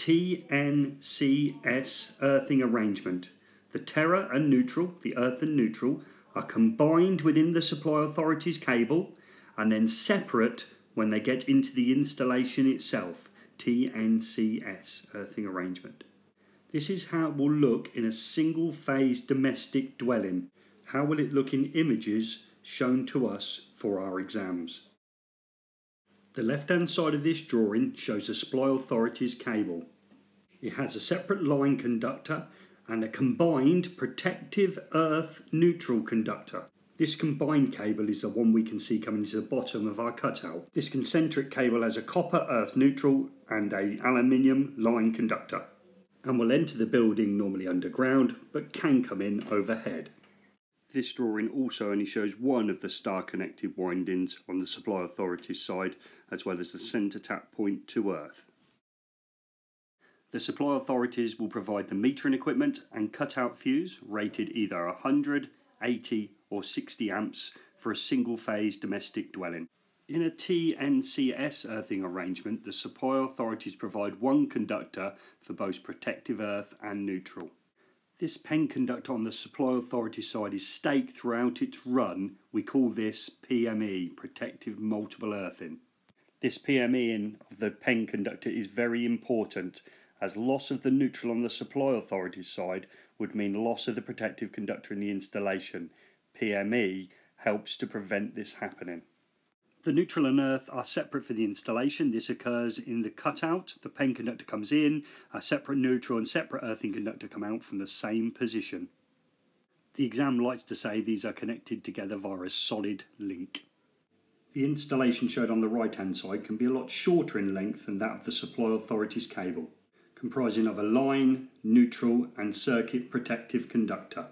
TNCS earthing arrangement. The terra and neutral, the earth and neutral, are combined within the supply authority's cable and then separate when they get into the installation itself. TNCS earthing arrangement. This is how it will look in a single phase domestic dwelling. How will it look in images shown to us for our exams? The left hand side of this drawing shows the supply authority's cable. It has a separate line conductor and a combined protective earth neutral conductor. This combined cable is the one we can see coming to the bottom of our cutout. This concentric cable has a copper earth neutral and a aluminium line conductor and will enter the building normally underground but can come in overhead. This drawing also only shows one of the star connected windings on the supply authority's side as well as the centre tap point to earth. The supply authorities will provide the metering equipment and cutout fuse rated either 100, 80 or 60 amps for a single phase domestic dwelling. In a TNCS earthing arrangement, the supply authorities provide one conductor for both protective earth and neutral. This PEN conductor on the supply authority side is staked throughout its run. We call this PME, Protective Multiple Earthing. This PME in of the PEN conductor is very important as loss of the neutral on the supply authority side would mean loss of the protective conductor in the installation. PME helps to prevent this happening. The neutral and earth are separate for the installation. This occurs in the cutout. The PEN conductor comes in, a separate neutral and separate earthing conductor come out from the same position. The exam likes to say these are connected together via a solid link. The installation showed on the right hand side can be a lot shorter in length than that of the supply authority's cable comprising of a line, neutral and circuit protective conductor.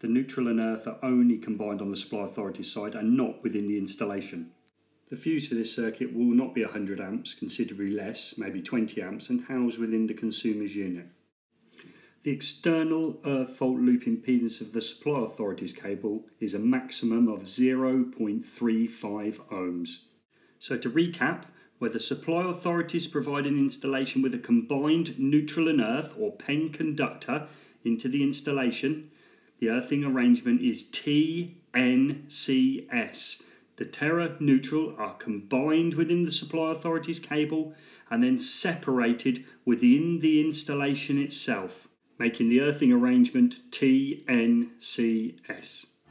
The neutral and earth are only combined on the supply authority side and not within the installation. The fuse for this circuit will not be 100 amps, considerably less, maybe 20 amps, and housed within the consumer's unit. The external earth fault loop impedance of the supply authority's cable is a maximum of 0.35 ohms. So to recap, where the supply authorities provide an installation with a combined neutral and earth or PEN conductor into the installation. The earthing arrangement is TNCS. The Terra neutral are combined within the supply authority's cable and then separated within the installation itself, making the earthing arrangement TNCS.